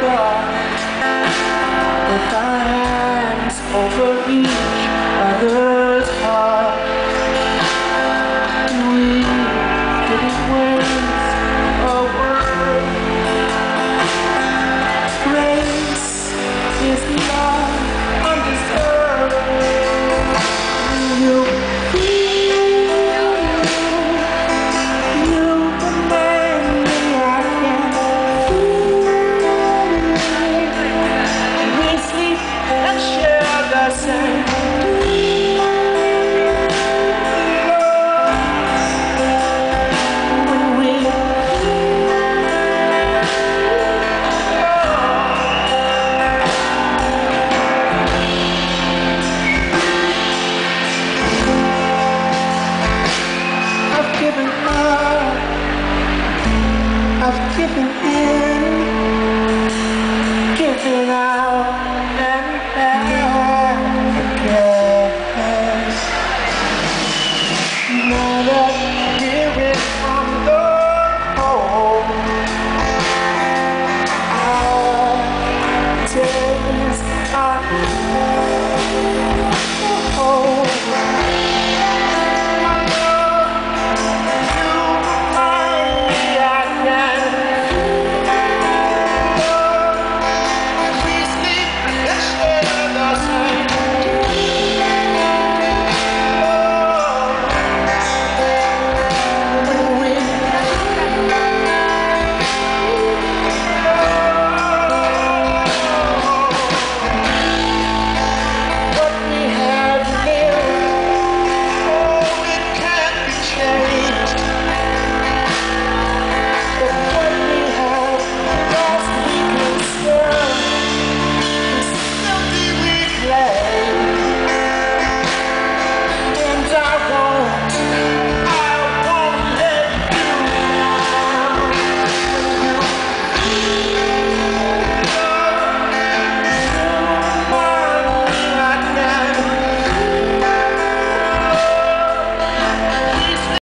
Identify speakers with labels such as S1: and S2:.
S1: dark. With her hands over me.